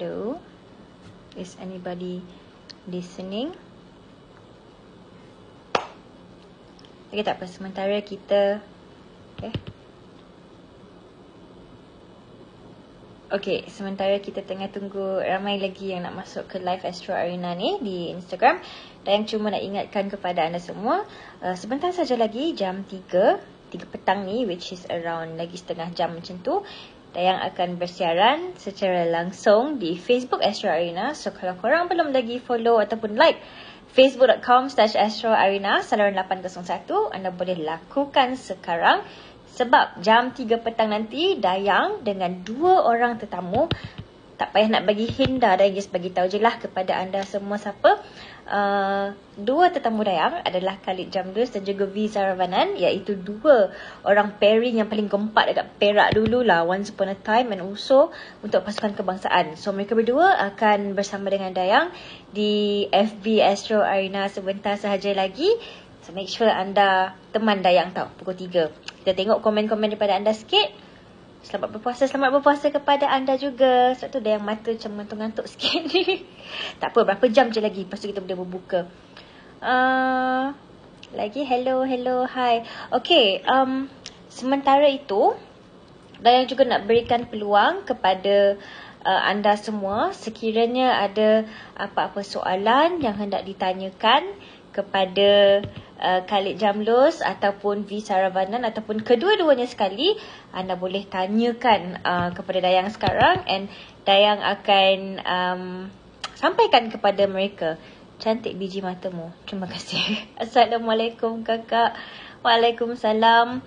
Hello. Is anybody listening? Okay, tak apa. Sementara kita... Okay. Okay, sementara kita tengah tunggu ramai lagi yang nak masuk ke live Astro Arena ni di Instagram. Dan cuma nak ingatkan kepada anda semua, uh, sebentar saja lagi jam 3, 3 petang ni which is around lagi setengah jam macam tu. Dayang akan bersiaran secara langsung di Facebook Astro Arena. So kalau korang belum lagi follow ataupun like facebook.com slash astroarena saluran 801, anda boleh lakukan sekarang. Sebab jam 3 petang nanti Dayang dengan dua orang tetamu tak payah nak bagi hint dah Dayang just bagi tahu je lah kepada anda semua siapa uh, Dua tetamu Dayang adalah Khalid Jamdus dan juga V Saravanan Iaitu dua orang pairing yang paling keempat dekat Perak dulu lah Once upon a time and also untuk pasukan kebangsaan So mereka berdua akan bersama dengan Dayang Di FB Astro Arena sebentar sahaja lagi So make sure anda teman Dayang tau pukul 3. Kita tengok komen-komen daripada anda sikit. Selamat berpuasa, selamat berpuasa kepada anda juga. Sebab tu Dayang mata macam ngantuk-ngantuk sikit ni. tak apa, berapa jam je lagi. Lepas tu kita boleh berbuka. Uh, lagi hello, hello, hi. Okay, um, sementara itu, Dayang juga nak berikan peluang kepada uh, anda semua sekiranya ada apa-apa soalan yang hendak ditanyakan kepada uh, Khalid Jamlus ataupun V Saravanan ataupun kedua-duanya sekali anda boleh tanyakan uh, kepada Dayang sekarang and Dayang akan um, sampaikan kepada mereka. Cantik biji matamu. Terima kasih. Assalamualaikum kakak. Waalaikumsalam.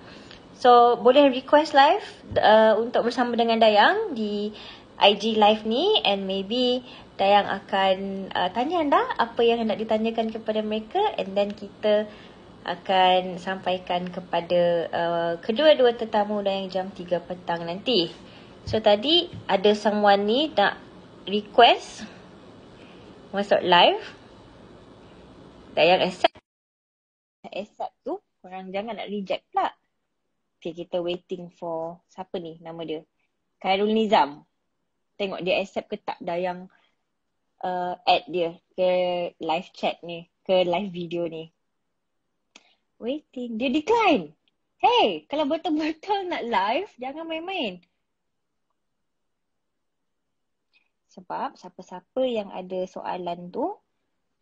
So boleh request live uh, untuk bersama dengan Dayang di IG live ni and maybe Dayang akan uh, tanya anda apa yang hendak ditanyakan kepada mereka and then kita akan sampaikan kepada uh, kedua-dua tetamu Dayang jam 3 petang nanti. So tadi ada someone ni nak request masuk live. Dayang accept. Accept tu korang jangan nak reject pula. Okay kita waiting for siapa ni nama dia. Khairul Nizam. Tengok dia accept ke tak Dayang uh, add dia ke live chat ni, ke live video ni. Waiting. Dia decline. Hey, kalau betul-betul nak live, jangan main-main. Sebab siapa-siapa yang ada soalan tu,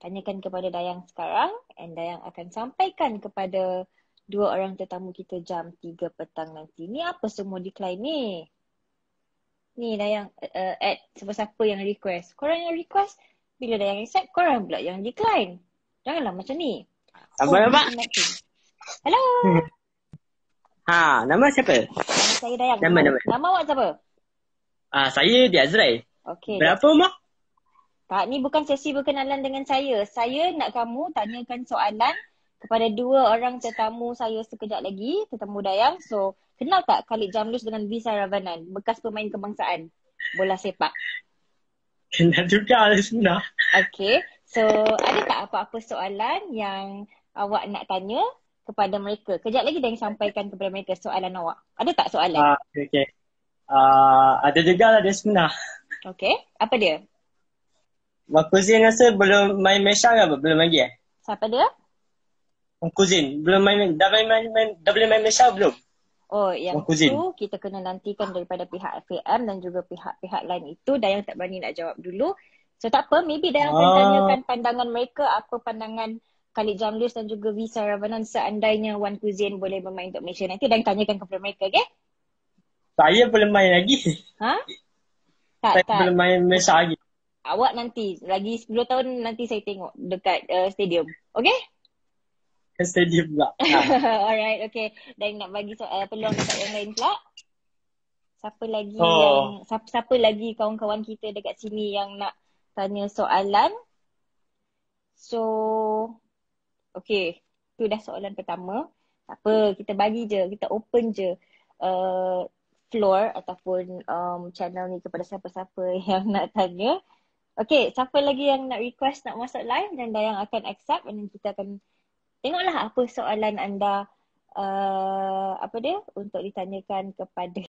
tanyakan kepada Dayang sekarang and Dayang akan sampaikan kepada dua orang tetamu kita jam 3 petang nanti. Ni apa semua decline ni? Ni dah yang uh, add siapa-siapa yang request. Korang yang request, bila dah yang accept, korang pula yang decline. Janganlah macam ni. Apa oh, nama? Hello. Ha, nama siapa? Nama saya Dayang. Nama, nama. Nama awak siapa? Ah, saya di Azrai. Okey. Berapa umur? Kak, ni bukan sesi berkenalan dengan saya. Saya nak kamu tanyakan soalan kepada dua orang tetamu saya sekejap lagi, tetamu Dayang. So, Kenal tak Khalid Jamlus dengan Visa Ravanan, bekas pemain kebangsaan bola sepak? Kenal juga lah sebenarnya. Okay, so ada tak apa-apa soalan yang awak nak tanya kepada mereka? Kejap lagi dah sampaikan kepada mereka soalan awak. Ada tak soalan? Uh, okay, okay. Uh, ada juga lah dia sebenarnya. Okay, apa dia? Wakuzin rasa belum main Mesha ke apa? Belum lagi eh? Siapa dia? Wakuzin. Belum main, dah main, main, main dah boleh main Mesha belum? Oh, yang Wakuzin. tu kita kena nantikan daripada pihak FAM dan juga pihak-pihak lain itu. Dayang tak berani nak jawab dulu. So tak apa, maybe Dayang akan ah. tanyakan pandangan mereka, apa pandangan Khalid Jamlus dan juga Visa Ravanan seandainya Wan Kuzin boleh bermain untuk Malaysia. Nanti Dayang tanyakan kepada mereka, okay? Saya boleh main lagi. Ha? Tak, saya tak. boleh main Malaysia lagi. Awak nanti, lagi 10 tahun nanti saya tengok dekat uh, stadium. Okay? Ke stadium pula. Alright, okay. Dan nak bagi so, uh, peluang dekat yang lain pula. Siapa lagi oh. yang siapa, siapa lagi kawan-kawan kita dekat sini yang nak tanya soalan? So okay, tu dah soalan pertama. Tak apa, kita bagi je, kita open je uh, floor ataupun um, channel ni kepada siapa-siapa yang nak tanya. Okay, siapa lagi yang nak request nak masuk live dan Dayang akan accept dan kita akan tengoklah apa soalan anda uh, apa dia untuk ditanyakan kepada